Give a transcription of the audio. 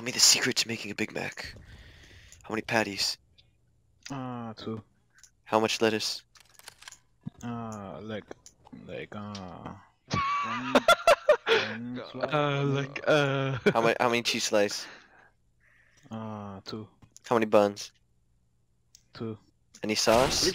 Tell me the secret to making a Big Mac. How many patties? Uh, two. How much lettuce? Uh, like, like, uh, one, one Uh, like, uh. How many how many cheese slices? uh, two, How many buns? two. Any sauce?